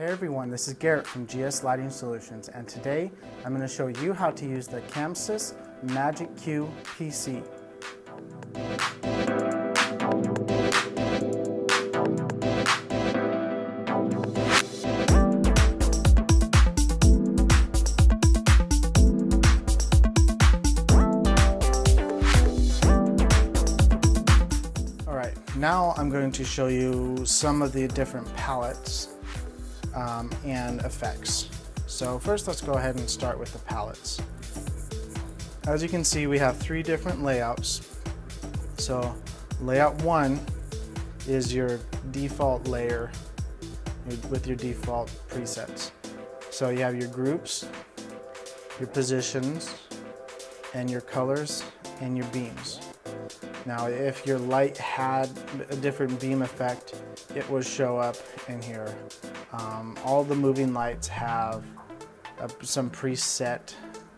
Hey everyone, this is Garrett from GS Lighting Solutions and today I'm going to show you how to use the Camsys Magic Q PC. Alright, now I'm going to show you some of the different palettes um, and effects. So first let's go ahead and start with the palettes. As you can see we have three different layouts. So layout one is your default layer with your default presets. So you have your groups, your positions, and your colors and your beams. Now if your light had a different beam effect, it would show up in here. Um, all the moving lights have some preset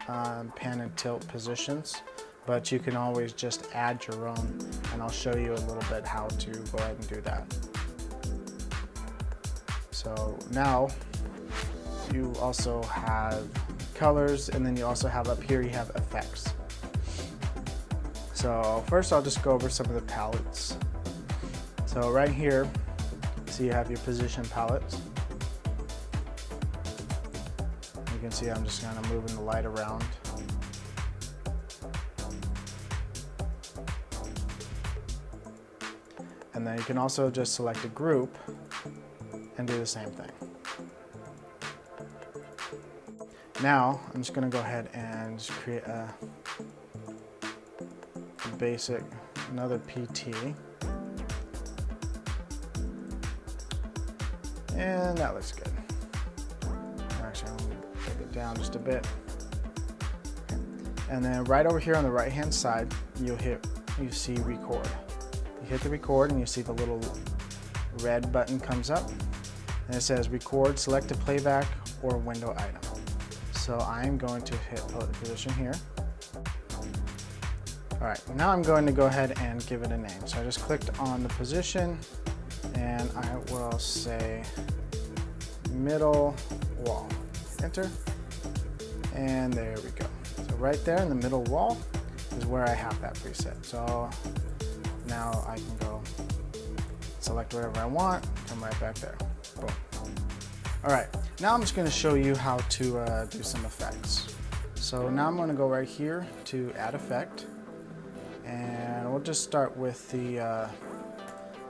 um, pan and tilt positions, but you can always just add your own, and I'll show you a little bit how to go ahead and do that. So now you also have colors, and then you also have up here, you have effects. So first I'll just go over some of the palettes. So right here, so you have your position palettes. You can see I'm just kind of moving the light around. And then you can also just select a group and do the same thing. Now, I'm just gonna go ahead and create a basic, another PT. And that looks good. Actually, I'm gonna take it down just a bit. And then right over here on the right hand side, you'll hit, you see record. You hit the record and you see the little red button comes up and it says record, select a playback or window item. So I'm going to hit position here. All right, now I'm going to go ahead and give it a name. So I just clicked on the position and I will say middle wall. Enter, and there we go. So right there in the middle wall is where I have that preset. So now I can go select whatever I want, come right back there. Boom. All right, now I'm just gonna show you how to uh, do some effects. So now I'm gonna go right here to add effect. And we'll just start with the, uh,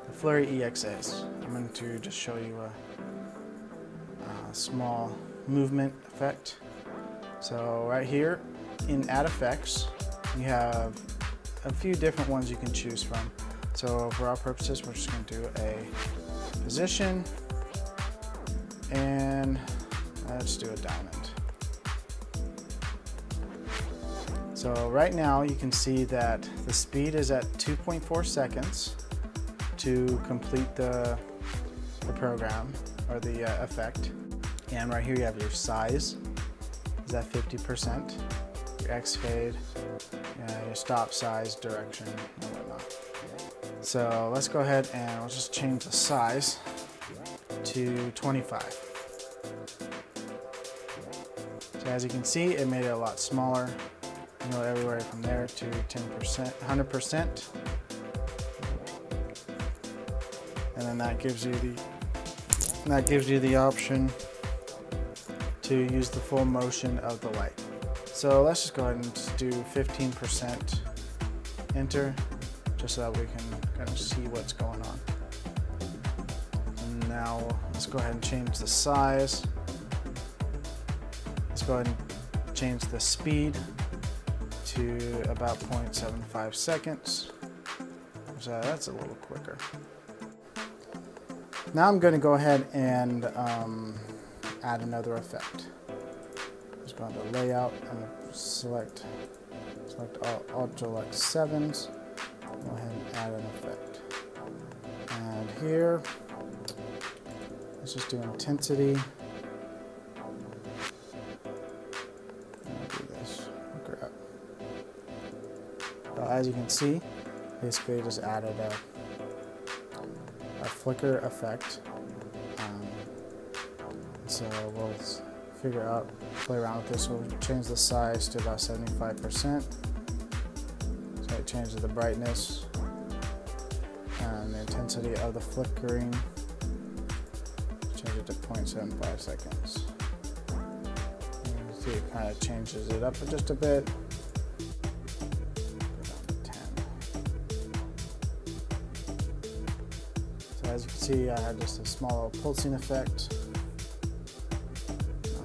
the Flurry EXAs. I'm going to just show you a, a, small movement effect. So right here in Add Effects, you have a few different ones you can choose from. So for our purposes, we're just going to do a position and let's do a diamond. So right now you can see that the speed is at 2.4 seconds to complete the, the program or the uh, effect. And right here you have your size is at 50%, your X fade, uh, your stop size, direction, and whatnot. So let's go ahead and we'll just change the size to 25. So as you can see, it made it a lot smaller you know, everywhere from there to 10%, 100%. And then that gives you the that gives you the option to use the full motion of the light. So let's just go ahead and do 15% enter just so that we can kind of see what's going on. And now let's go ahead and change the size. Let's go ahead and change the speed to about 0.75 seconds. So that's a little quicker. Now I'm going to go ahead and um, add another effect. Just go into layout and select select Ultralux 7s. Go ahead and add an effect. And here, let's just do intensity. As you can see, basically just added a, a flicker effect. Um, so we'll figure out, play around with this. We'll change the size to about 75%. So I change the brightness and the intensity of the flickering. Change it to 0.75 seconds. You can see it kind of changes it up just a bit. See, I have just a small little pulsing effect.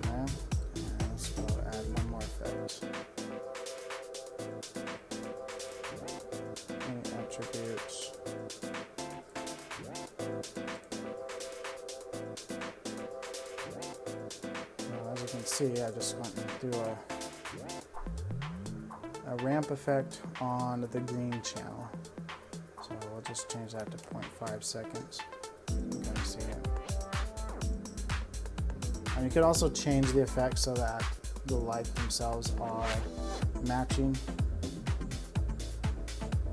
Add one more effect. Attributes. As you can see, I just went and do a, a ramp effect on the green channel. So we'll just change that to 0.5 seconds. And you can also change the effect so that the lights themselves are matching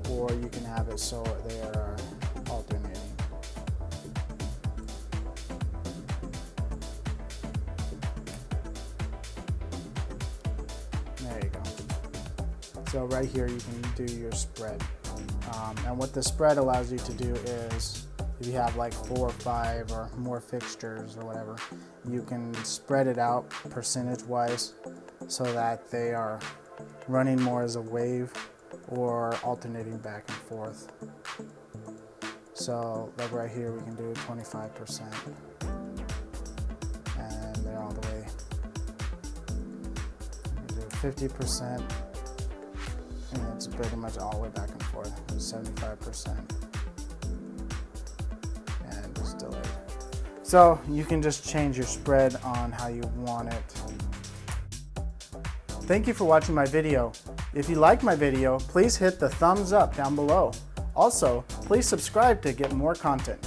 or you can have it so they are alternating. There you go. So right here you can do your spread. Um, and what the spread allows you to do is if you have like four or five or more fixtures or whatever, you can spread it out percentage wise so that they are running more as a wave or alternating back and forth. So like right here we can do 25% and they're all the way. do 50% and it's pretty much all the way back and forth. 75% So you can just change your spread on how you want it. Thank you for watching my video. If you like my video, please hit the thumbs up down below. Also, please subscribe to get more content.